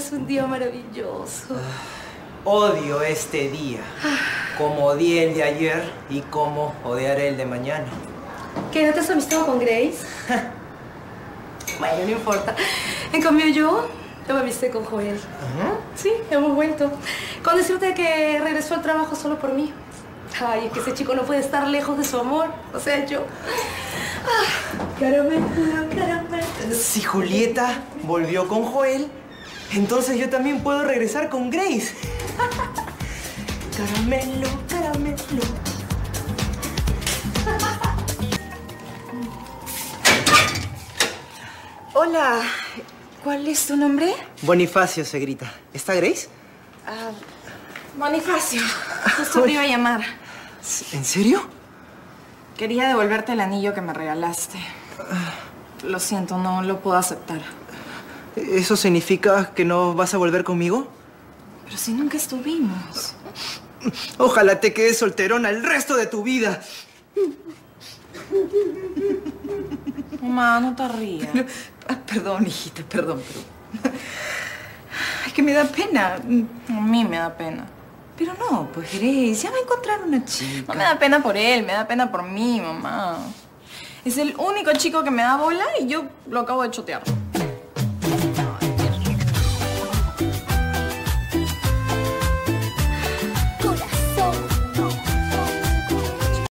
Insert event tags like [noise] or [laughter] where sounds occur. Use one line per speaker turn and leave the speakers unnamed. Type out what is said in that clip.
es un día maravilloso.
Odio este día. Como odié el de ayer y como odiaré el de mañana.
¿Qué? ¿No te has amistado con Grace? bueno, no importa. En cambio yo, yo me avisté con Joel. Sí, hemos vuelto. Con decirte que regresó al trabajo solo por mí. Ay, es que ese chico no puede estar lejos de su amor. O sea, yo... Ah, caramelo, caramelo.
Si Julieta volvió con Joel, entonces yo también puedo regresar con Grace. [laughs] caramelo, caramelo. [laughs]
Hola, ¿cuál es tu nombre?
Bonifacio se grita. ¿Está Grace?
Ah, Bonifacio. Justo te iba a llamar.
¿En serio?
Quería devolverte el anillo que me regalaste. Lo siento, no lo puedo aceptar.
¿Eso significa que no vas a volver conmigo?
Pero si nunca estuvimos.
Ojalá te quedes solterona el resto de tu vida.
Mamá, no te rías.
Ah, perdón, hijita, perdón, pero... Es que me da pena.
A mí me da pena.
Pero no, pues Grace, ya va a encontrar una chica.
No me da pena por él, me da pena por mí, mamá. Es el único chico que me da bola y yo lo acabo de chotear.